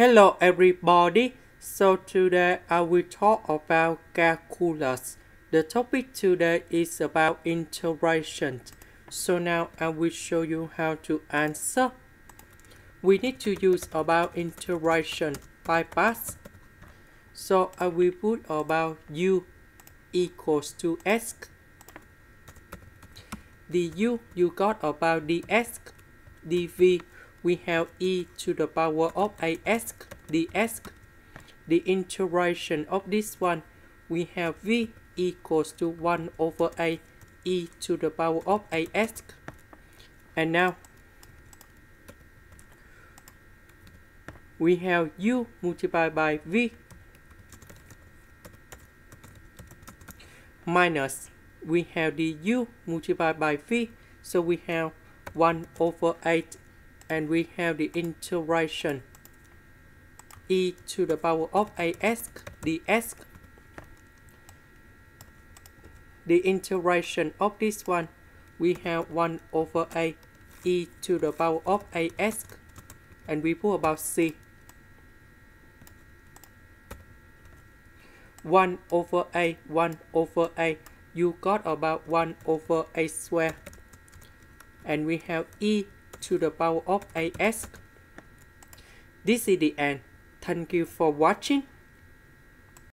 Hello everybody. So today uh, I will talk about calculus. The topic today is about integration. So now I will show you how to answer. We need to use about integration by parts. So I will put about u equals to x. The u you got about dx, dv we have e to the power of ax dx. The integration of this one, we have v equals to 1 over a e to the power of ax. And now, we have u multiplied by v minus we have the u multiplied by v so we have 1 over 8 and we have the integration e to the power of ax dx. The integration of this one, we have 1 over a e to the power of ax and we put about c. 1 over a, 1 over a, you got about 1 over a square. And we have e to the power of ax. This is the end. Thank you for watching.